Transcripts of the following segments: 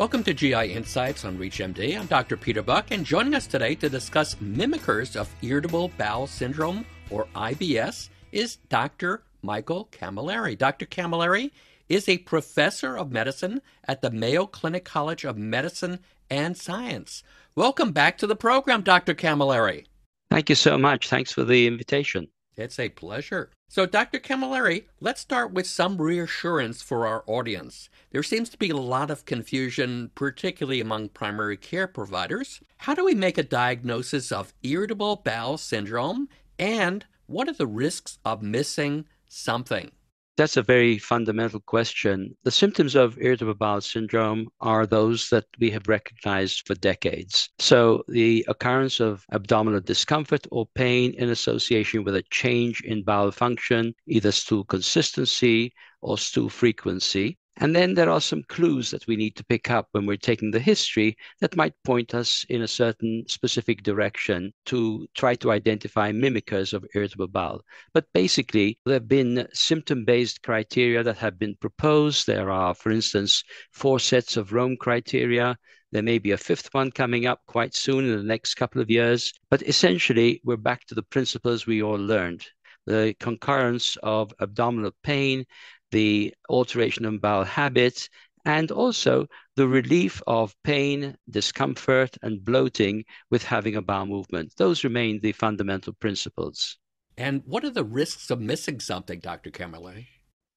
Welcome to GI Insights on ReachMD. I'm Dr. Peter Buch, and joining us today to discuss mimickers of irritable bowel syndrome, or IBS, is Dr. Michael Camilleri. Dr. Camilleri is a professor of medicine at the Mayo Clinic College of Medicine and Science. Welcome back to the program, Dr. Camilleri. Thank you so much. Thanks for the invitation. It's a pleasure. So, Dr. Camilleri, let's start with some reassurance for our audience. There seems to be a lot of confusion, particularly among primary care providers. How do we make a diagnosis of irritable bowel syndrome? And what are the risks of missing something? That's a very fundamental question. The symptoms of irritable bowel syndrome are those that we have recognized for decades. So, the occurrence of abdominal discomfort or pain in association with a change in bowel function, either stool consistency or stool frequency, and then there are some clues that we need to pick up when we're taking the history that might point us in a certain specific direction to try to identify mimickers of irritable bowel. But basically, there have been symptom based criteria that have been proposed. There are, for instance, four sets of Rome criteria. There may be a fifth one coming up quite soon in the next couple of years. But essentially, we're back to the principles we all learned the concurrence of abdominal pain, the alteration of bowel habits, and also the relief of pain, discomfort, and bloating with having a bowel movement. Those remain the fundamental principles. And what are the risks of missing something, Dr. Camilleri?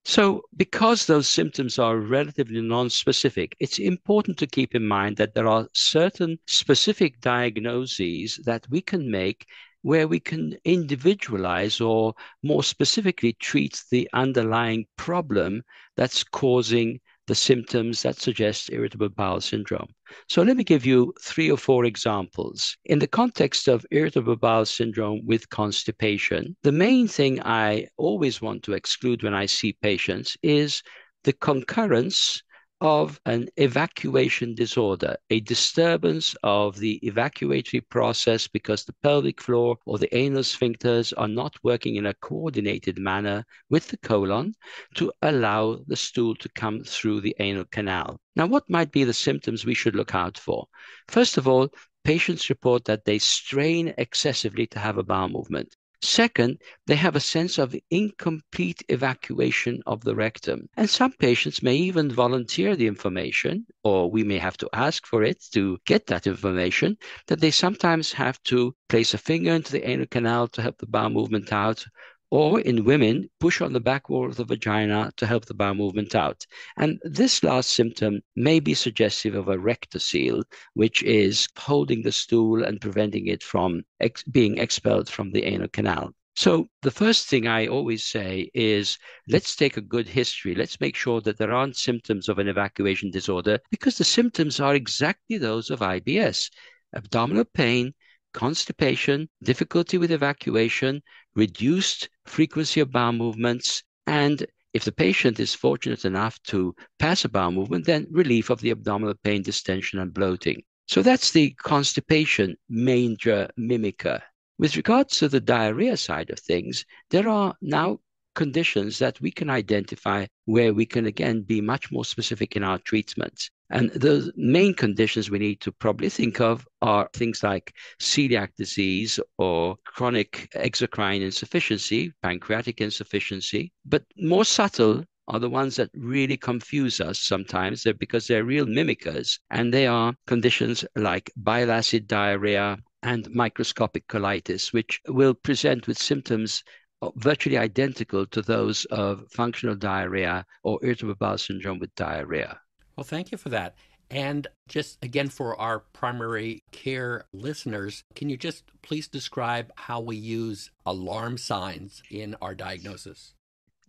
So, because those symptoms are relatively non-specific, it's important to keep in mind that there are certain specific diagnoses that we can make where we can individualize or more specifically treat the underlying problem that's causing the symptoms that suggest irritable bowel syndrome. So let me give you three or four examples. In the context of irritable bowel syndrome with constipation, the main thing I always want to exclude when I see patients is the concurrence of an evacuation disorder, a disturbance of the evacuatory process because the pelvic floor or the anal sphincters are not working in a coordinated manner with the colon to allow the stool to come through the anal canal. Now, what might be the symptoms we should look out for? First of all, patients report that they strain excessively to have a bowel movement. Second, they have a sense of incomplete evacuation of the rectum. And some patients may even volunteer the information, or we may have to ask for it to get that information, that they sometimes have to place a finger into the anal canal to help the bowel movement out, or in women, push on the back wall of the vagina to help the bowel movement out. And this last symptom may be suggestive of a rectocele, which is holding the stool and preventing it from ex- being expelled from the anal canal. So, the first thing I always say is let's take a good history. Let's make sure that there aren't symptoms of an evacuation disorder because the symptoms are exactly those of IBS abdominal pain, constipation, difficulty with evacuation, reduced frequency of bowel movements, and if the patient is fortunate enough to pass a bowel movement, then relief of the abdominal pain, distension, and bloating. So that's the constipation major mimicker. With regards to the diarrhea side of things, there are now conditions that we can identify where we can again be much more specific in our treatments. And the main conditions we need to probably think of are things like celiac disease or chronic exocrine insufficiency, pancreatic insufficiency. But more subtle are the ones that really confuse us sometimes because they're real mimickers. And they are conditions like bile acid diarrhea and microscopic colitis, which will present with symptoms Uh, virtually identical to those of functional diarrhea or irritable bowel syndrome with diarrhea. Well, thank you for that. And just again, for our primary care listeners, can you just please describe how we use alarm signs in our diagnosis?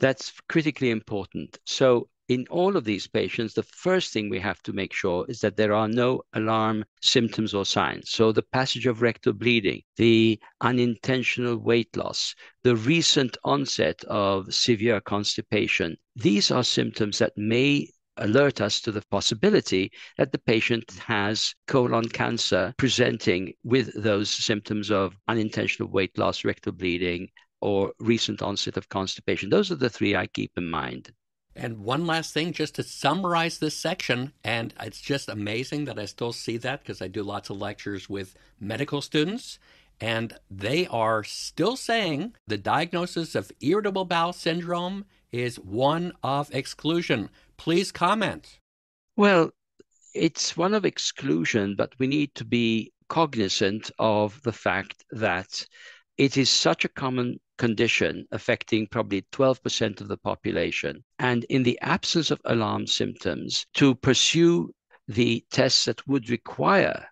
That's critically important. So, in all of these patients, the first thing we have to make sure is that there are no alarm symptoms or signs. So, the passage of rectal bleeding, the unintentional weight loss, the recent onset of severe constipation, these are symptoms that may alert us to the possibility that the patient has colon cancer presenting with those symptoms of unintentional weight loss, rectal bleeding, or recent onset of constipation. Those are the three I keep in mind. And one last thing, just to summarize this section, and it's just amazing that I still see that because I do lots of lectures with medical students, and they are still saying the diagnosis of irritable bowel syndrome is one of exclusion. Please comment. Well, it's one of exclusion, but we need to be cognizant of the fact that it is such a common condition affecting probably 12% of the population. And in the absence of alarm symptoms, to pursue the tests that would require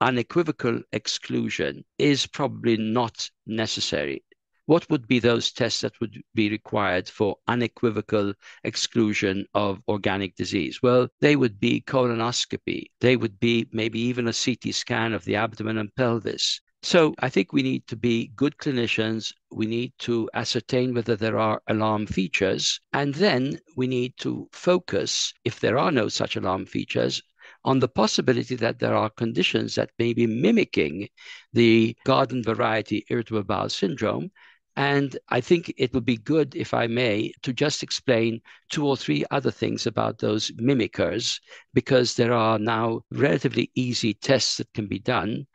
unequivocal exclusion is probably not necessary. What would be those tests that would be required for unequivocal exclusion of organic disease? Well, they would be colonoscopy. They would be maybe even a CT scan of the abdomen and pelvis. So I think we need to be good clinicians. We need to ascertain whether there are alarm features. And then we need to focus, if there are no such alarm features, on the possibility that there are conditions that may be mimicking the garden variety irritable bowel syndrome. And I think it would be good, if I may, to just explain two or three other things about those mimickers, because there are now relatively easy tests that can be done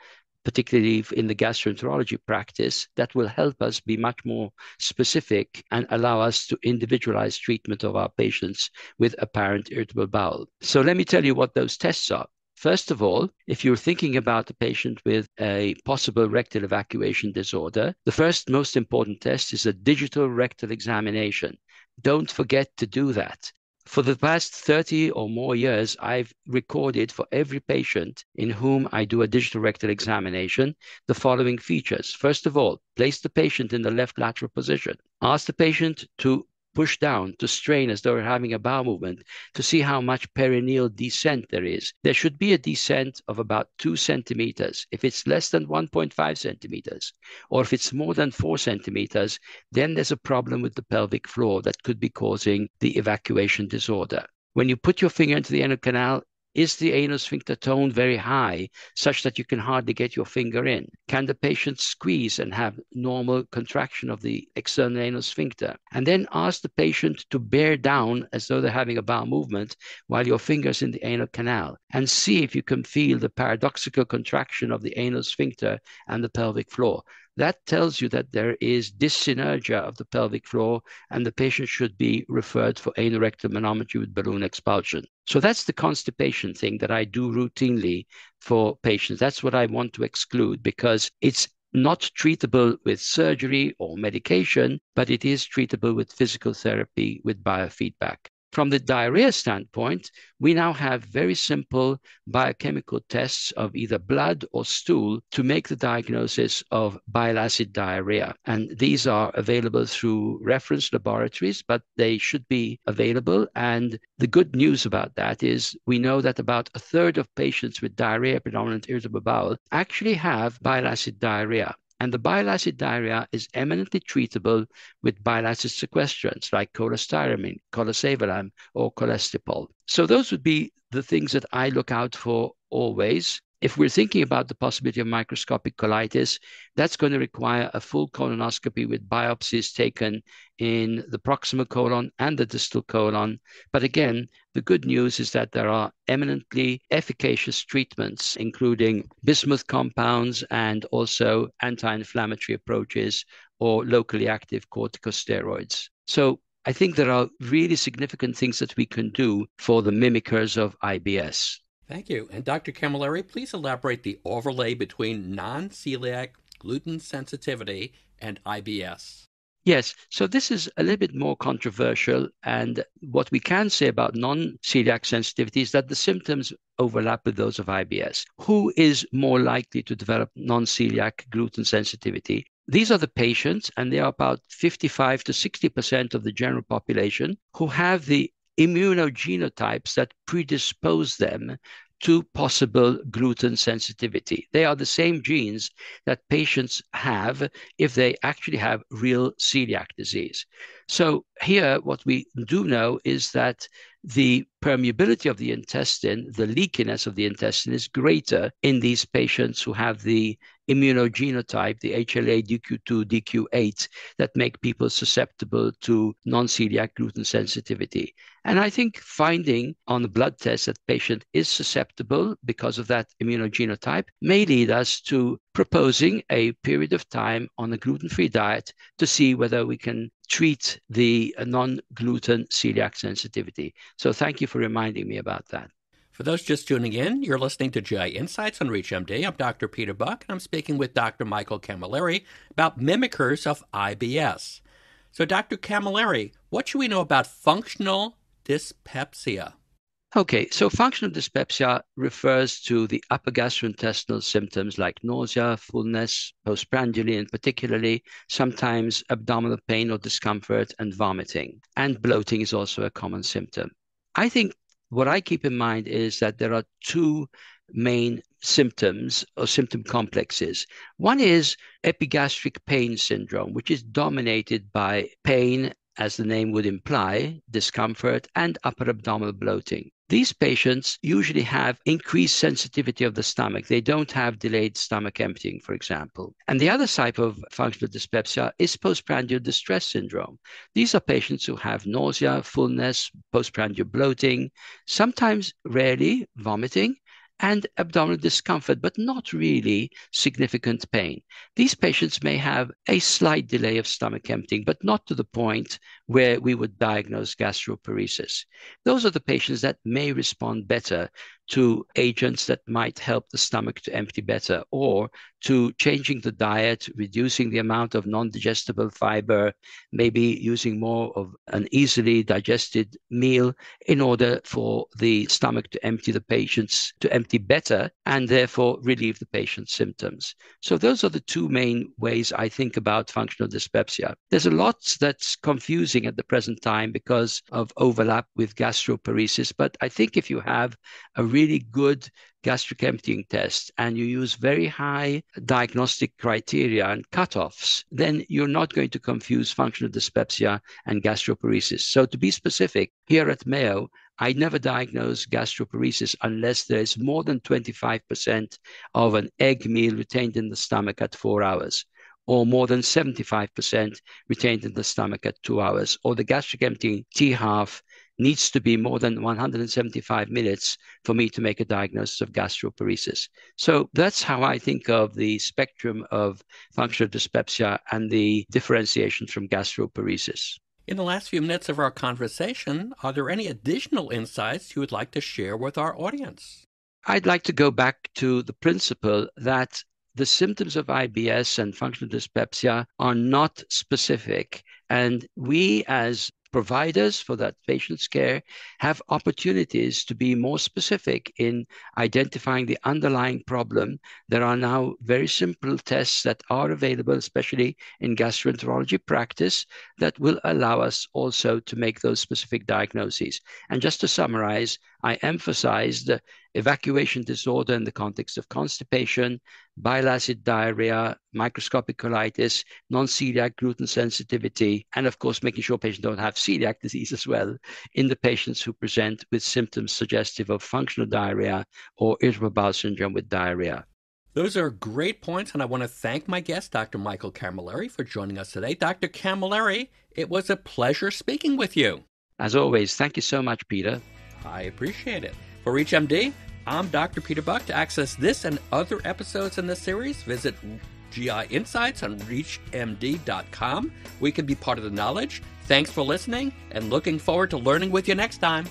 particularly in the gastroenterology practice, that will help us be much more specific and allow us to individualize treatment of our patients with apparent irritable bowel. So let me tell you what those tests are. First of all, if you're thinking about a patient with a possible rectal evacuation disorder, the first most important test is a digital rectal examination. Don't forget to do that. For the past 30 or more years, I've recorded for every patient in whom I do a digital rectal examination the following features. First of all, place the patient in the left lateral position. Ask the patient to push down to strain as though we're having a bowel movement to see how much perineal descent there is. There should be a descent of about two centimeters. If it's less than 1.5 centimeters, or if it's more than four centimeters, then there's a problem with the pelvic floor that could be causing the evacuation disorder. When you put your finger into the anal canal, is the anal sphincter tone very high, such that you can hardly get your finger in? Can the patient squeeze and have normal contraction of the external anal sphincter? And then ask the patient to bear down as though they're having a bowel movement while your finger's in the anal canal and see if you can feel the paradoxical contraction of the anal sphincter and the pelvic floor. That tells you that there is dyssynergia of the pelvic floor and the patient should be referred for anorectal manometry with balloon expulsion. So that's the constipation thing that I do routinely for patients. That's what I want to exclude because it's not treatable with surgery or medication, but it is treatable with physical therapy with biofeedback. From the diarrhea standpoint, we now have very simple biochemical tests of either blood or stool to make the diagnosis of bile acid diarrhea. And these are available through reference laboratories, but they should be available. And the good news about that is we know that about a third of patients with diarrhea predominant irritable bowel actually have bile acid diarrhea. And the bile acid diarrhea is eminently treatable with bile acid sequestrants like cholestyramine, colesevelam, or colestipol. So those would be the things that I look out for always. If we're thinking about the possibility of microscopic colitis, that's going to require a full colonoscopy with biopsies taken in the proximal colon and the distal colon. But again, the good news is that there are eminently efficacious treatments, including bismuth compounds and also anti inflammatory approaches or locally active corticosteroids. So I think there are really significant things that we can do for the mimickers of IBS. Thank you. And Dr. Camilleri, please elaborate the overlay between non celiac gluten sensitivity and IBS. Yes, so this is a little bit more controversial. And what we can say about non celiac sensitivity is that the symptoms overlap with those of IBS. Who is more likely to develop non celiac gluten sensitivity? These are the patients, and they are about 55 to 60% of the general population who have the immunogenotypes that predispose them to possible gluten sensitivity. They are the same genes that patients have if they actually have real celiac disease. So, here, what we do know is that the permeability of the intestine, the leakiness of the intestine is greater in these patients who have the immunogenotype, the HLA DQ2, DQ8, that make people susceptible to non celiac gluten sensitivity. And I think finding on the blood test that patient is susceptible because of that immunogenotype may lead us to proposing a period of time on a gluten-free diet to see whether we can treat the non-gluten celiac sensitivity. So thank you for reminding me about that. For those just tuning in, you're listening to GI Insights on ReachMD. I'm Dr. Peter Buch, and I'm speaking with Dr. Michael Camilleri about mimickers of IBS. So, Dr. Camilleri, what should we know about functional dyspepsia? Okay, so functional dyspepsia refers to the upper gastrointestinal symptoms like nausea, fullness, postprandially, and particularly sometimes abdominal pain or discomfort and vomiting. And bloating is also a common symptom. I think what I keep in mind is that there are two main symptoms or symptom complexes. One is epigastric pain syndrome, which is dominated by pain as the name would imply, discomfort, and upper abdominal bloating. These patients usually have increased sensitivity of the stomach. They don't have delayed stomach emptying, for example. And the other type of functional dyspepsia is postprandial distress syndrome. These are patients who have nausea, fullness, postprandial bloating, sometimes rarely vomiting, and abdominal discomfort, but not really significant pain. These patients may have a slight delay of stomach emptying, but not to the point where we would diagnose gastroparesis. Those are the patients that may respond better to agents that might help the stomach to empty better or to changing the diet, reducing the amount of non digestible fiber, maybe using more of an easily digested meal in order for the stomach to empty the patient's to empty better and therefore relieve the patient's symptoms. So those are the two main ways I think about functional dyspepsia. There's a lot that's confusing at the present time because of overlap with gastroparesis, but I think if you have a really good gastric emptying test and you use very high diagnostic criteria and cutoffs, then you're not going to confuse functional dyspepsia and gastroparesis. So, to be specific, here at Mayo, I never diagnose gastroparesis unless there is more than 25% of an egg meal retained in the stomach at four hours or more than 75% retained in the stomach at two hours, or the gastric emptying T half needs to be more than 175 minutes for me to make a diagnosis of gastroparesis. So that's how I think of the spectrum of functional dyspepsia and the differentiation from gastroparesis. In the last few minutes of our conversation, are there any additional insights you would like to share with our audience? I'd like to go back to the principle that the symptoms of IBS and functional dyspepsia are not specific. And we, as providers for that patient's care have opportunities to be more specific in identifying the underlying problem. There are now very simple tests that are available, especially in gastroenterology practice, that will allow us also to make those specific diagnoses. And just to summarize, I emphasized evacuation disorder in the context of constipation, bile acid diarrhea, microscopic colitis, non-celiac gluten sensitivity, and of course, making sure patients don't have celiac disease as well in the patients who present with symptoms suggestive of functional diarrhea or irritable bowel syndrome with diarrhea. Those are great points, and I want to thank my guest, Dr. Michael Camilleri, for joining us today. Dr. Camilleri, it was a pleasure speaking with you. As always, thank you so much, Peter. I appreciate it. For ReachMD, I'm Dr. Peter Buch. To access this and other episodes in this series, visit GI Insights on ReachMD.com. We can be part of the knowledge. Thanks for listening and looking forward to learning with you next time.